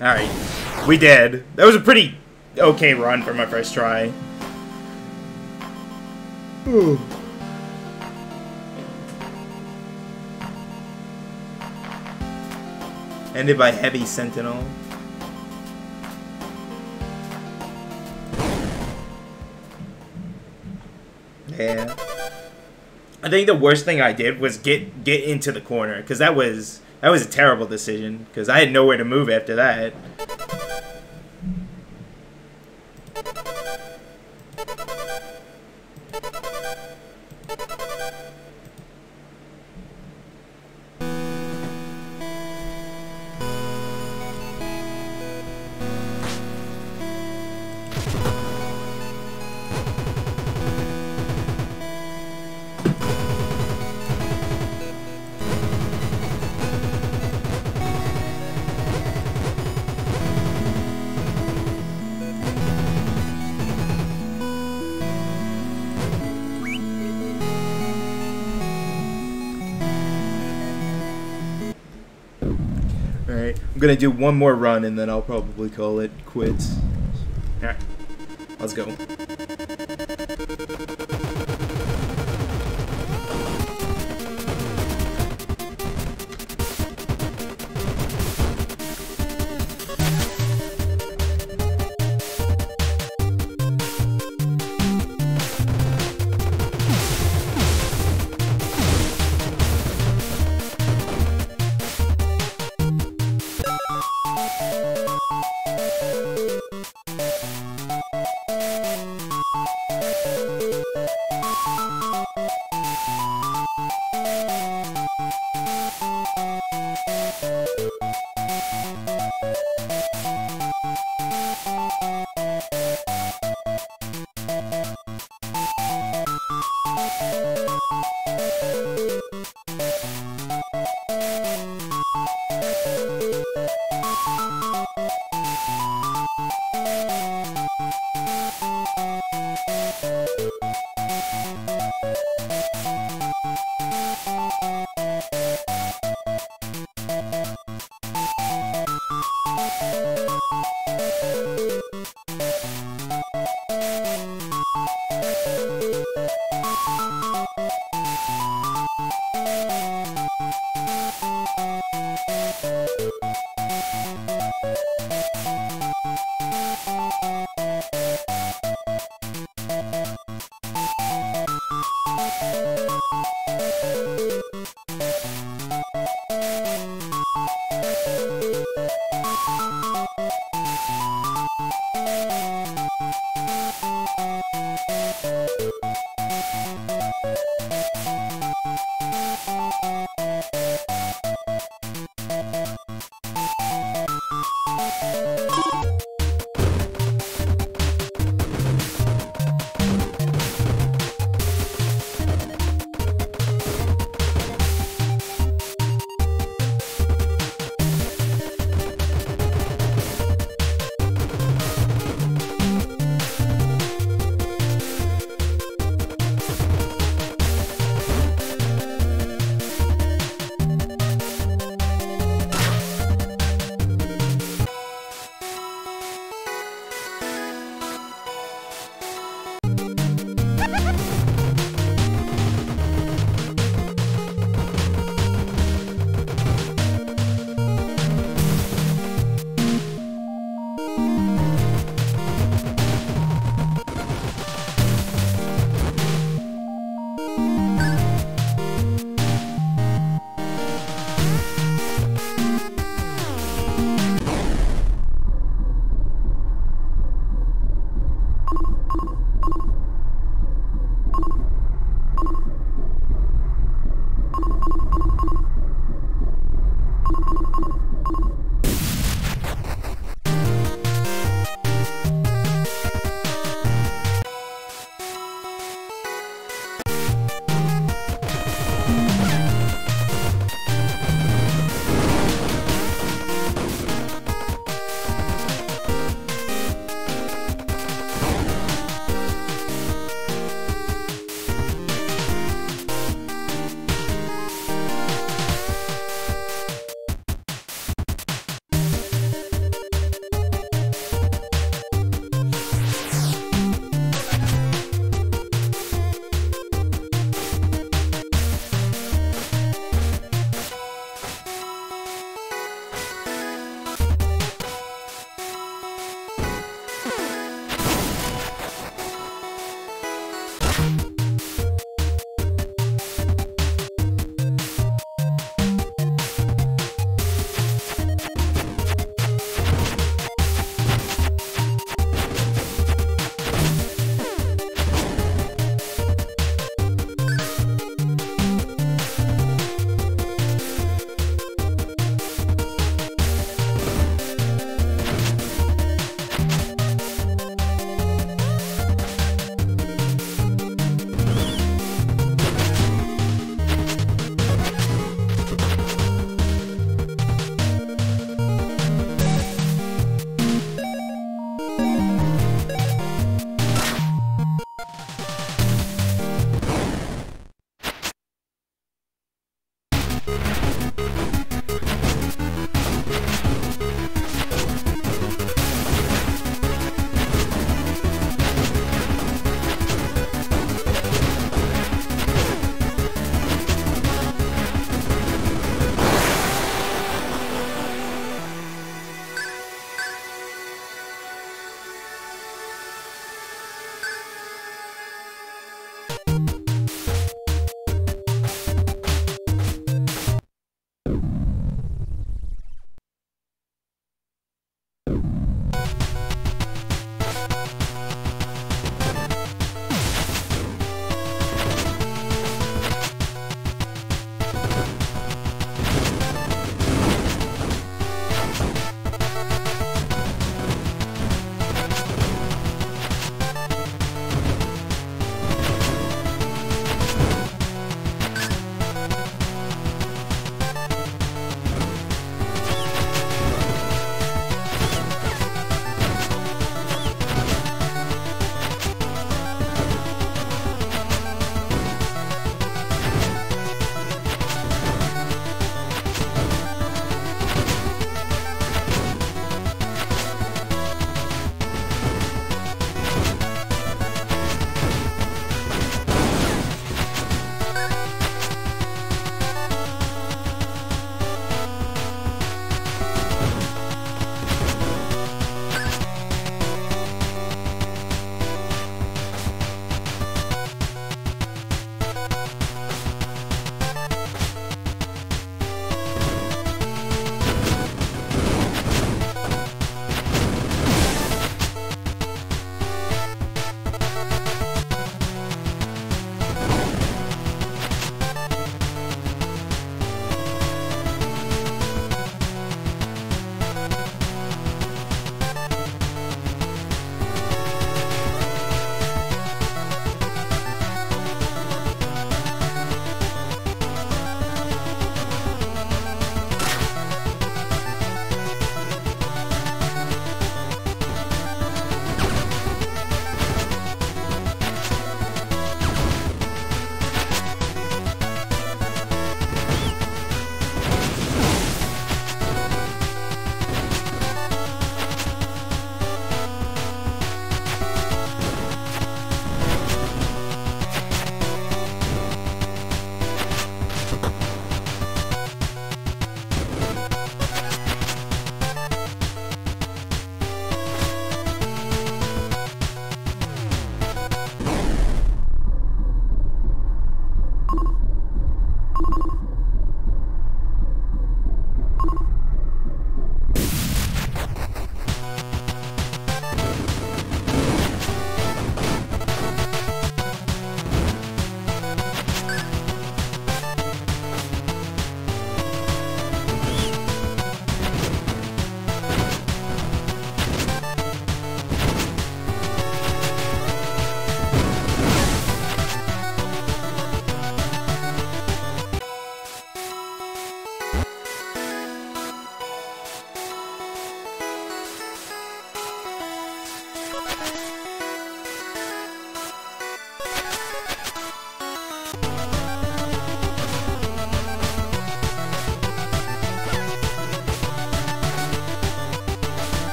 Alright. We did. That was a pretty okay run for my first try. Ooh. Ended by Heavy Sentinel. Yeah. I think the worst thing I did was get get into the corner because that was that was a terrible decision because I had nowhere to move after that. Gonna do one more run and then I'll probably call it quits. Alright, let's go.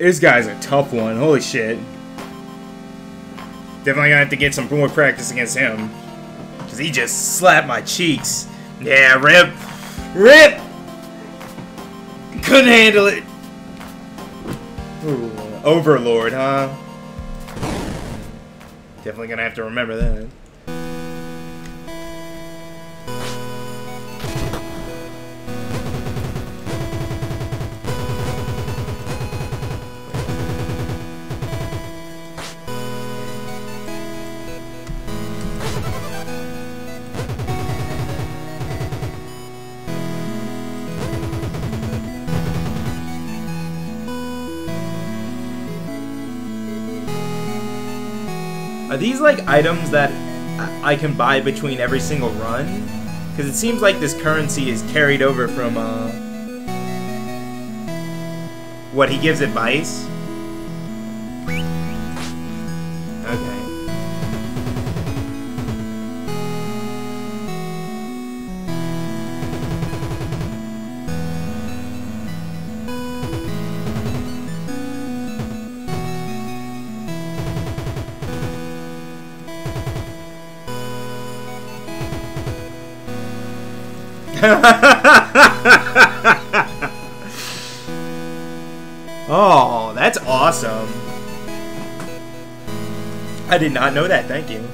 This guy's a tough one. Holy shit. Definitely gonna have to get some more practice against him. Because he just slapped my cheeks. Yeah, rip. Rip! Couldn't handle it. Ooh, Overlord, huh? Definitely gonna have to remember that. Are these like items that I can buy between every single run? Because it seems like this currency is carried over from uh, what he gives advice. Oh, that's awesome. I did not know that. Thank you.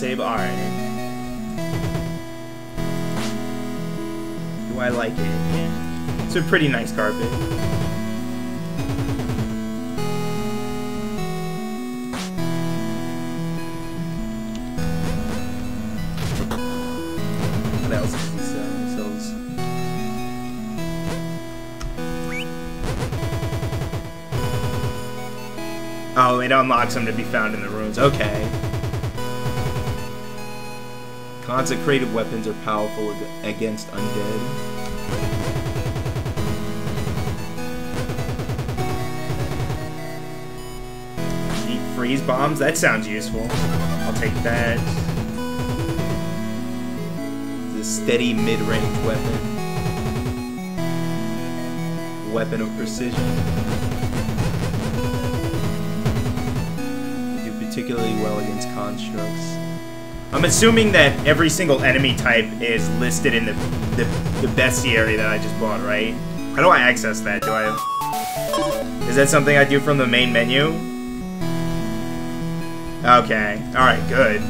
Be disabled. Do I like it? It's a pretty nice carpet. What else sell? Sells. Uh, oh, it unlocks them to be found in the ruins. Okay. Consecrated weapons are powerful against undead. Freeze bombs? That sounds useful. I'll take that. the steady mid-range weapon. Weapon of precision. Do particularly well against constructs. I'm assuming that every single enemy type is listed in the, the, the bestiary that I just bought, right? How do I access that? Do I... Is that something I do from the main menu? Okay. Alright, good.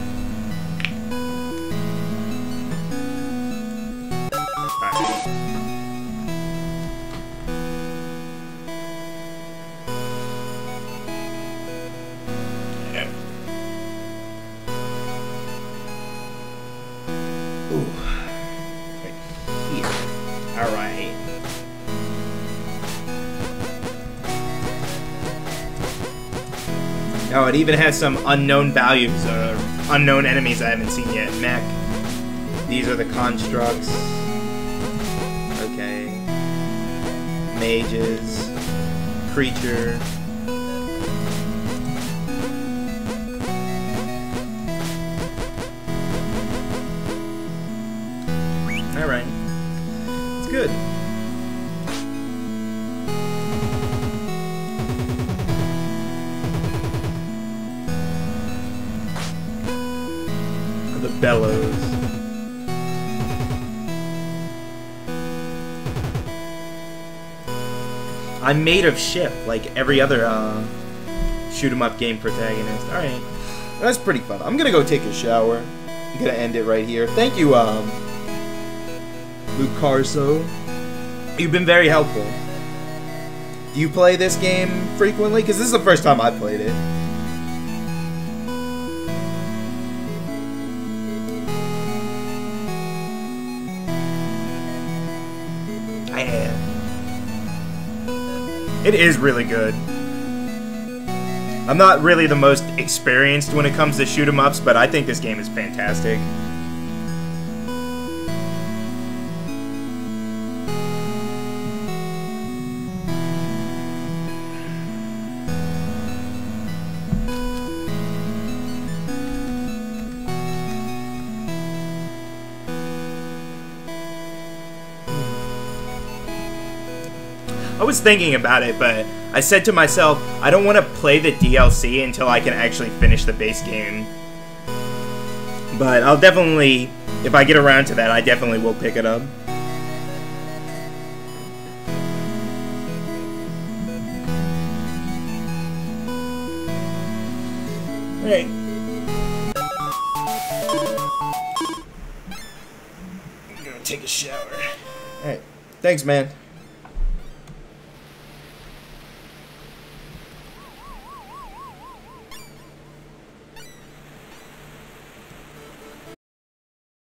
It even has some unknown values or unknown enemies I haven't seen yet. Mech. These are the constructs. Okay. Mages. Creature. The bellows. I'm made of ship, like every other uh, shoot 'em up game protagonist. Alright. That's pretty fun. I'm gonna go take a shower. I'm gonna end it right here. Thank you, um, Luke Carso. You've been very helpful. Do you play this game frequently? Because this is the first time I played it. It is really good. I'm not really the most experienced when it comes to shoot 'em ups, but I think this game is fantastic. Was thinking about it, but I said to myself, I don't want to play the DLC until I can actually finish the base game. But I'll definitely, if I get around to that, I definitely will pick it up. Alright. I'm gonna take a shower. Alright. Thanks, man.